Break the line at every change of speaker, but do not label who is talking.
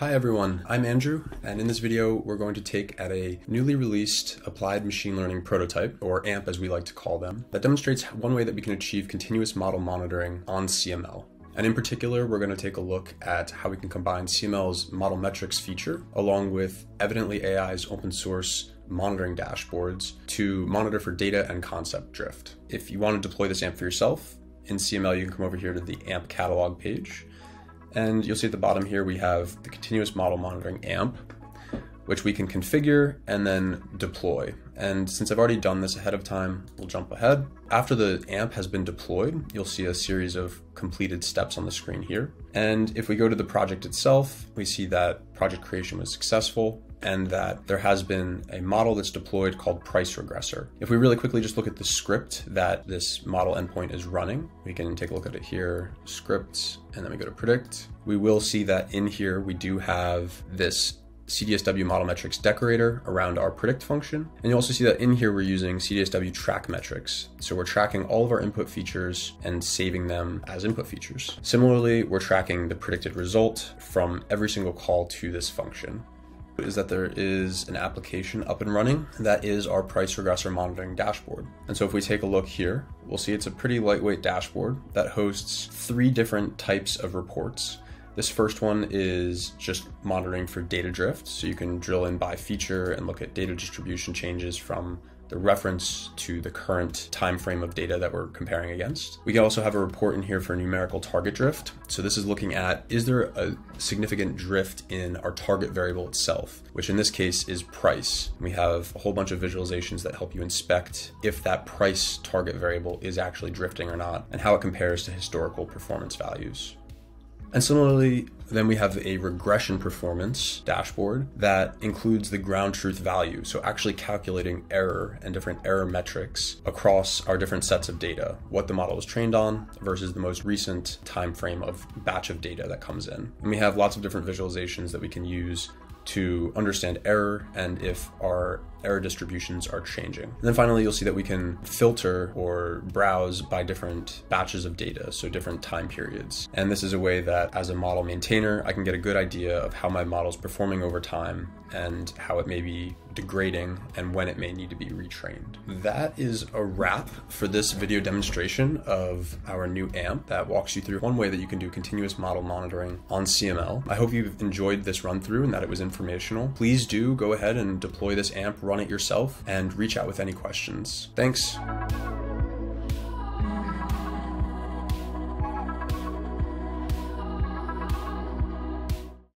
Hi everyone, I'm Andrew, and in this video we're going to take at a newly released applied machine learning prototype, or AMP as we like to call them, that demonstrates one way that we can achieve continuous model monitoring on CML. And in particular, we're going to take a look at how we can combine CML's model metrics feature along with Evidently AI's open source monitoring dashboards to monitor for data and concept drift. If you want to deploy this AMP for yourself, in CML you can come over here to the AMP catalog page and you'll see at the bottom here we have the continuous model monitoring AMP, which we can configure and then deploy. And since I've already done this ahead of time, we'll jump ahead. After the AMP has been deployed, you'll see a series of completed steps on the screen here. And if we go to the project itself, we see that project creation was successful and that there has been a model that's deployed called price regressor. If we really quickly just look at the script that this model endpoint is running, we can take a look at it here, scripts, and then we go to predict. We will see that in here we do have this CDSW model metrics decorator around our predict function. And you also see that in here we're using CDSW track metrics. So we're tracking all of our input features and saving them as input features. Similarly, we're tracking the predicted result from every single call to this function is that there is an application up and running that is our price regressor monitoring dashboard. And so if we take a look here, we'll see it's a pretty lightweight dashboard that hosts three different types of reports. This first one is just monitoring for data drift. So you can drill in by feature and look at data distribution changes from the reference to the current time frame of data that we're comparing against. We can also have a report in here for numerical target drift. So this is looking at, is there a significant drift in our target variable itself, which in this case is price. We have a whole bunch of visualizations that help you inspect if that price target variable is actually drifting or not, and how it compares to historical performance values. And similarly, then we have a regression performance dashboard that includes the ground truth value. So actually calculating error and different error metrics across our different sets of data, what the model is trained on versus the most recent time frame of batch of data that comes in. And we have lots of different visualizations that we can use to understand error and if our error distributions are changing. And then finally, you'll see that we can filter or browse by different batches of data, so different time periods. And this is a way that as a model maintainer, I can get a good idea of how my model is performing over time and how it may be degrading and when it may need to be retrained. That is a wrap for this video demonstration of our new AMP that walks you through one way that you can do continuous model monitoring on CML. I hope you've enjoyed this run through and that it was informational. Please do go ahead and deploy this AMP, run it yourself, and reach out with any questions. Thanks.